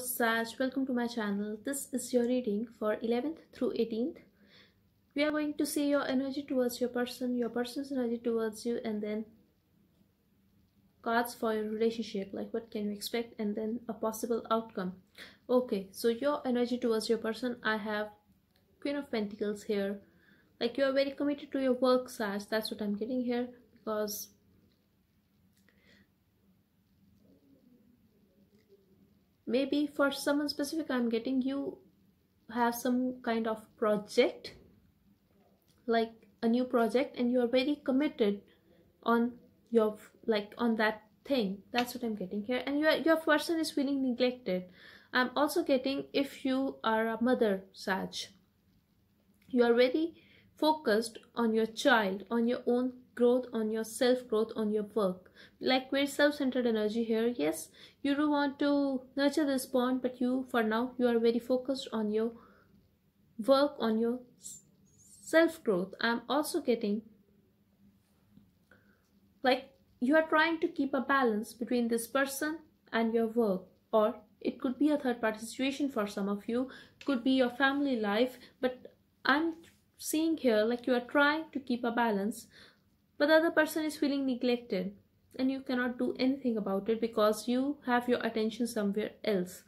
Sag, welcome to my channel. This is your reading for 11th through 18th. We are going to see your energy towards your person, your person's energy towards you, and then cards for your relationship, like what can you expect, and then a possible outcome. Okay, so your energy towards your person, I have Queen of Pentacles here. Like you are very committed to your work, Sag. That's what I'm getting here because maybe for someone specific i'm getting you have some kind of project like a new project and you are very committed on your like on that thing. That's what i'm getting here. And your your person is feeling neglected. I'm also getting if you are a mother sag you are very focused on your child on your own growth on your self growth on your work. Like very self-centered energy here yes. You do want to nurture this bond but you for now you are very focused on your work on your self growth. I'm also getting like you are trying to keep a balance between this person and your work. Or it could be a third party situation for some of you. Could be your family life. But i'm seeing here like you are trying to keep a balance but the other person is feeling neglected and you cannot do anything about it because you have your attention somewhere else.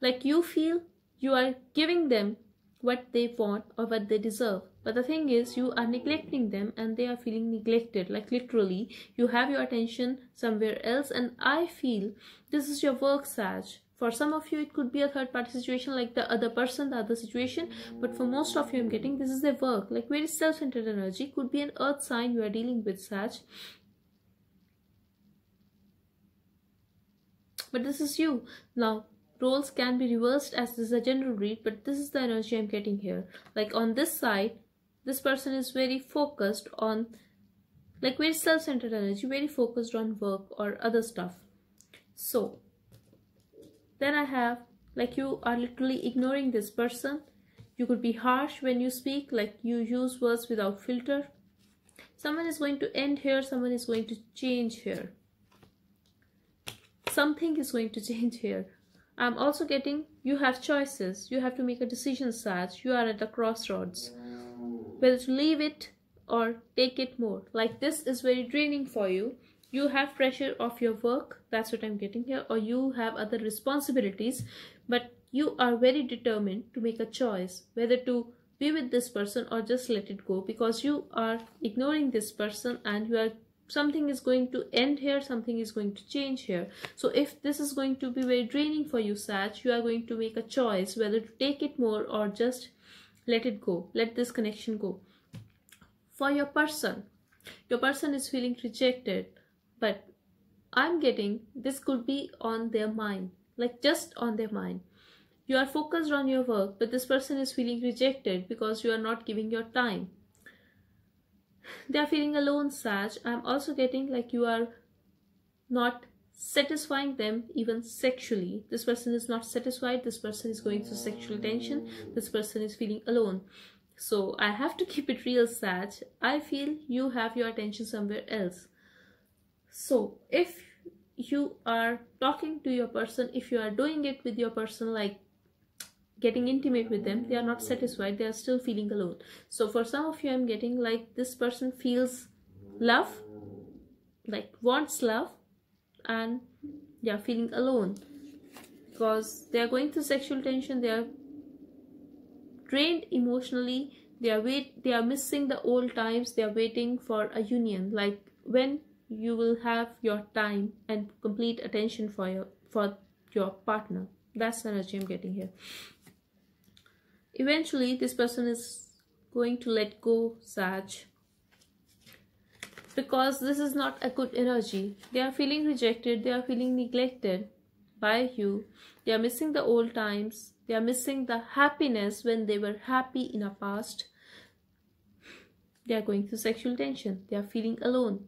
Like you feel you are giving them what they want or what they deserve. But the thing is you are neglecting them and they are feeling neglected. Like literally you have your attention somewhere else and i feel this is your work sag for some of you it could be a third party situation like the other person the other situation. But for most of you i'm getting this is their work. Like very self-centered energy. Could be an earth sign you are dealing with such but this is you. Now roles can be reversed as this is a general read but this is the energy i'm getting here. Like on this side this person is very focused on like very self-centered energy very focused on work or other stuff. So then I have like you are literally ignoring this person. You could be harsh when you speak, like you use words without filter. Someone is going to end here, someone is going to change here. Something is going to change here. I'm also getting you have choices. You have to make a decision, Sag. You are at a crossroads. Whether to leave it or take it more. Like this is very draining for you you have pressure of your work that's what i'm getting here or you have other responsibilities but you are very determined to make a choice whether to be with this person or just let it go because you are ignoring this person and you are something is going to end here something is going to change here. So if this is going to be very draining for you sag you are going to make a choice whether to take it more or just let it go let this connection go. For your person your person is feeling rejected but i'm getting this could be on their mind like just on their mind. You are focused on your work but this person is feeling rejected because you are not giving your time. They are feeling alone sag i'm also getting like you are not satisfying them even sexually. This person is not satisfied. This person is going through sexual tension. This person is feeling alone. So i have to keep it real sag i feel you have your attention somewhere else so if you are talking to your person if you are doing it with your person like getting intimate with them they are not satisfied they are still feeling alone. So for some of you i'm getting like this person feels love like wants love and they are feeling alone. Because they are going through sexual tension they are drained emotionally they are wait they are missing the old times they are waiting for a union. Like when you will have your time and complete attention for your for your partner. That's the energy i'm getting here. Eventually this person is going to let go sag because this is not a good energy. They are feeling rejected. They are feeling neglected by you. They are missing the old times. They are missing the happiness when they were happy in a past. They are going through sexual tension. They are feeling alone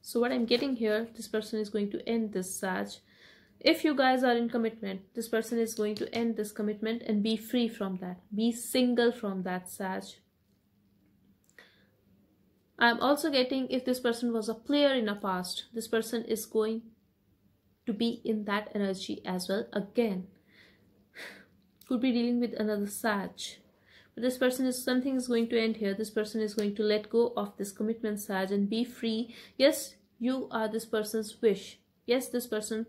so what i'm getting here this person is going to end this sag if you guys are in commitment this person is going to end this commitment and be free from that. Be single from that sag i'm also getting if this person was a player in a past this person is going to be in that energy as well again. Could be dealing with another Sag but this person is something is going to end here. This person is going to let go of this commitment Sag and be free. Yes you are this person's wish. Yes this person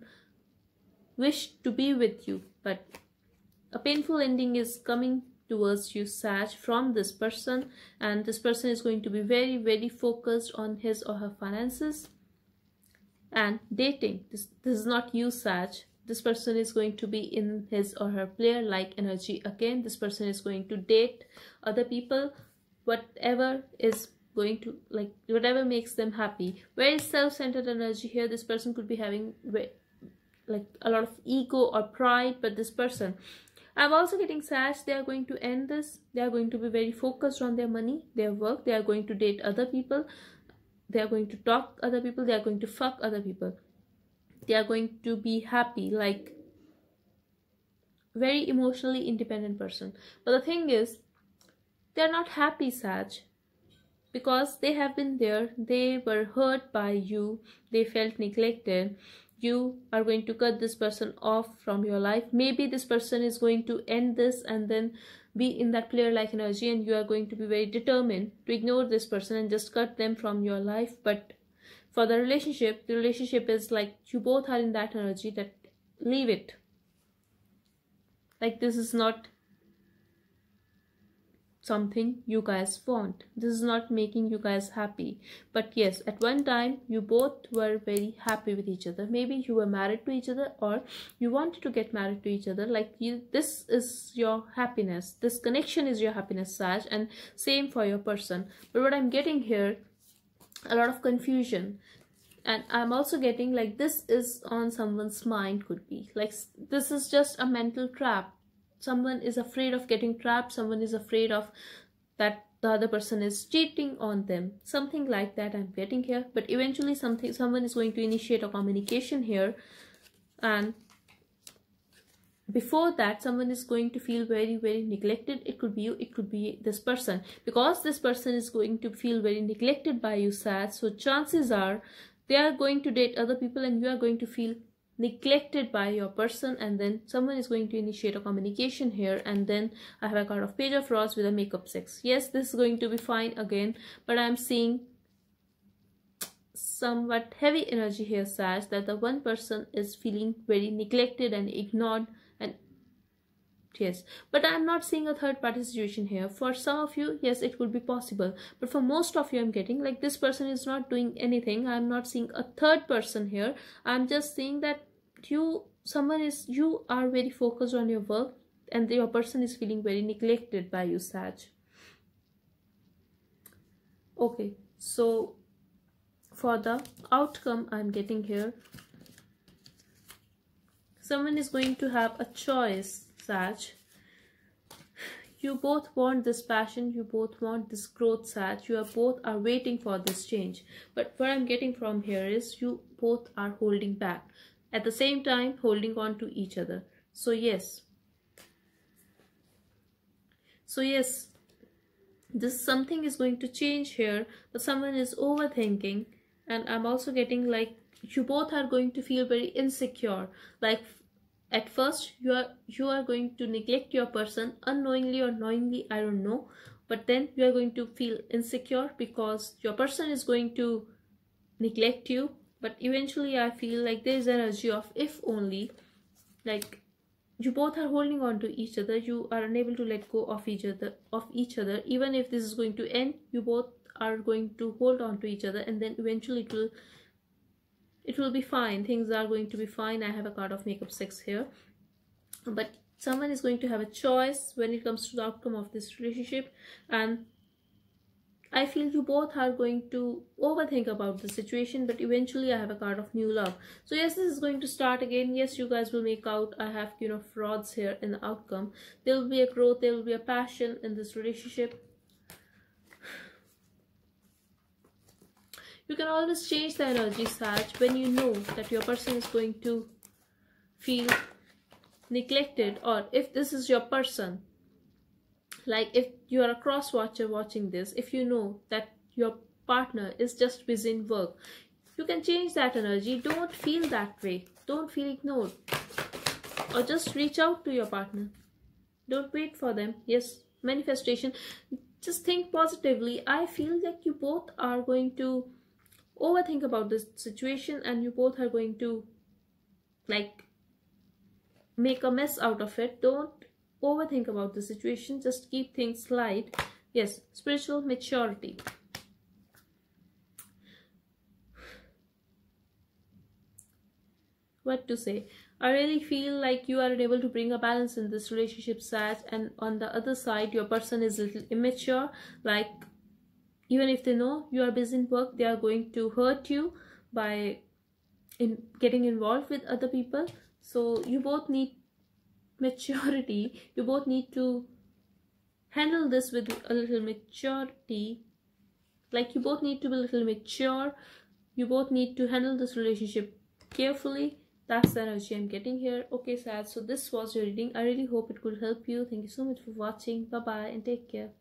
wish to be with you. But a painful ending is coming towards you Sag from this person. And this person is going to be very very focused on his or her finances and dating. This, this is not you Sag this person is going to be in his or her player like energy again. This person is going to date other people. Whatever is going to like whatever makes them happy. Very self-centered energy here. This person could be having like a lot of ego or pride but this person i'm also getting Sag they are going to end this. They are going to be very focused on their money their work. They are going to date other people. They are going to talk other people. They are going to fuck other people they are going to be happy like very emotionally independent person. But the thing is they are not happy Sag because they have been there. They were hurt by you. They felt neglected. You are going to cut this person off from your life. Maybe this person is going to end this and then be in that player like energy and you are going to be very determined to ignore this person and just cut them from your life. But for the relationship the relationship is like you both are in that energy that leave it. Like this is not something you guys want. This is not making you guys happy. But yes at one time you both were very happy with each other. Maybe you were married to each other or you wanted to get married to each other. Like you this is your happiness. This connection is your happiness Sag and same for your person. But what i'm getting here a lot of confusion. And i'm also getting like this is on someone's mind could be. Like this is just a mental trap. Someone is afraid of getting trapped. Someone is afraid of that the other person is cheating on them. Something like that i'm getting here. But eventually something someone is going to initiate a communication here. And before that someone is going to feel very very neglected. It could be you it could be this person. Because this person is going to feel very neglected by you Sag so chances are they are going to date other people and you are going to feel neglected by your person. And then someone is going to initiate a communication here. And then I have a card of page of rods with a makeup sex. Yes this is going to be fine again but I'm seeing somewhat heavy energy here Sag that the one person is feeling very neglected and ignored yes. But i'm not seeing a third party situation here. For some of you yes it could be possible. But for most of you i'm getting like this person is not doing anything. I'm not seeing a third person here. I'm just seeing that you someone is you are very focused on your work and your person is feeling very neglected by you Sag okay. So for the outcome i'm getting here someone is going to have a choice Sag you both want this passion you both want this growth Sag you are both are waiting for this change. But what i'm getting from here is you both are holding back. At the same time holding on to each other. So yes. So yes. This something is going to change here but someone is overthinking and i'm also getting like you both are going to feel very insecure. Like at first you are you are going to neglect your person unknowingly or knowingly i don't know. But then you are going to feel insecure because your person is going to neglect you. But eventually i feel like there is energy of if only like you both are holding on to each other. You are unable to let go of each other of each other. Even if this is going to end you both are going to hold on to each other. And then eventually it will it will be fine things are going to be fine i have a card of makeup sex here but someone is going to have a choice when it comes to the outcome of this relationship and I feel you both are going to overthink about the situation, but eventually I have a card of new love. So yes, this is going to start again. Yes, you guys will make out. I have, you know, frauds here in the outcome. There will be a growth. There will be a passion in this relationship. You can always change the energy, Sag, when you know that your person is going to feel neglected or if this is your person. Like if you are a cross watcher watching this if you know that your partner is just busy in work you can change that energy. Don't feel that way. Don't feel ignored. Or just reach out to your partner. Don't wait for them. Yes manifestation. Just think positively. I feel that you both are going to overthink about this situation and you both are going to like make a mess out of it. Don't overthink about the situation. Just keep things light. Yes spiritual maturity. What to say? I really feel like you are able to bring a balance in this relationship Sag and on the other side your person is a little immature like even if they know you are busy in work they are going to hurt you by in getting involved with other people. So you both need maturity. You both need to handle this with a little maturity. Like you both need to be a little mature. You both need to handle this relationship carefully. That's the energy i'm getting here. Okay Sag so this was your reading. I really hope it could help you. Thank you so much for watching. Bye bye and take care